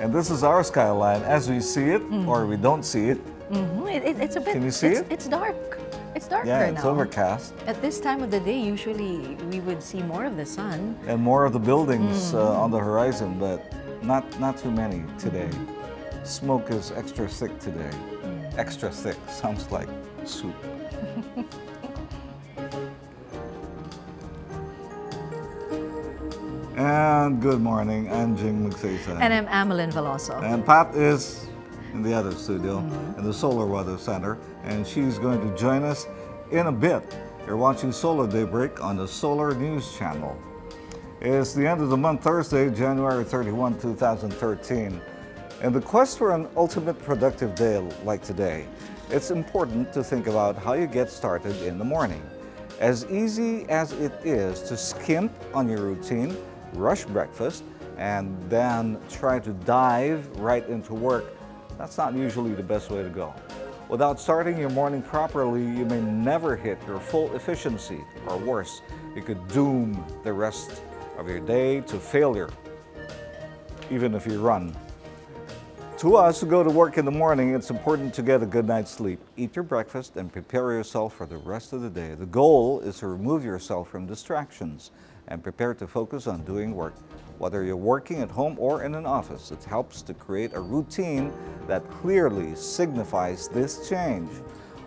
And this is our skyline as we see it, or we don't see it. Mm -hmm. it- it- it's a bit. Can you see it's, it? It's dark. It's darker Yeah, it's now. overcast. At this time of the day, usually we would see more of the sun. And more of the buildings uh, Mm-hmm. on the horizon, but not, not too many today. Smoke is extra thick today. Mm. Extra thick, sounds like soup. and good morning, I'm Jing Magsaysay. And I'm Amelyn Veloso. And Pat is in the other studio, Mm-hmm. in the Solar Weather Center, and she's going to join us in a bit. You're watching Solar Daybreak on the Solar News Channel. It's the end of the month, Thursday, January 31, 2013. In the quest for an ultimate productive day like today, it's important to think about how you get started in the morning. As easy as it is to skimp on your routine, rush breakfast, and then try to dive right into work, that's not usually the best way to go. Without starting your morning properly, you may never hit your full efficiency, or worse, you could doom the rest of your day to failure, even if you run. To us who go to work in the morning, it's important to get a good night's sleep. Eat your breakfast and prepare yourself for the rest of the day. The goal is to remove yourself from distractions and prepare to focus on doing work. Whether you're working at home or in an office, it helps to create a routine that clearly signifies this change.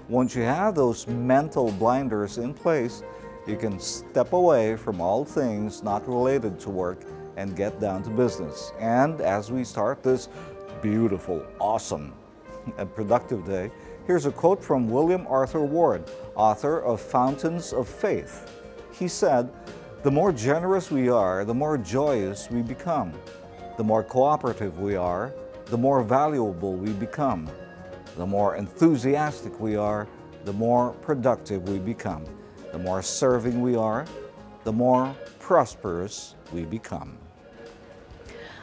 Once you have those mental blinders in place, you can step away from all things not related to work and get down to business. And as we start this beautiful, awesome, and productive day, here's a quote from William Arthur Ward, author of Fountains of Faith. He said, The more generous we are, the more joyous we become. The more cooperative we are, the more valuable we become. The more enthusiastic we are, the more productive we become. The more serving we are, the more prosperous we become.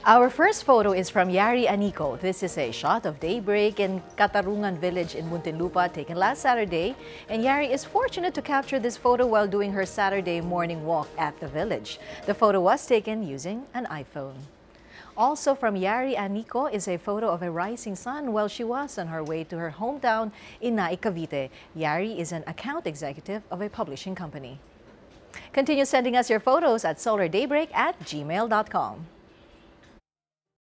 Our first photo is from Yari Anico. This is a shot of daybreak in Katarungan village in Muntinlupa taken last Saturday. And Yari is fortunate to capture this photo while doing her Saturday morning walk at the village. The photo was taken using an iPhone. Also from Yari Anico is a photo of a rising sun while she was on her way to her hometown in Naic, Cavite. Yari is an account executive of a publishing company. Continue sending us your photos at solardaybreak at gmail.com.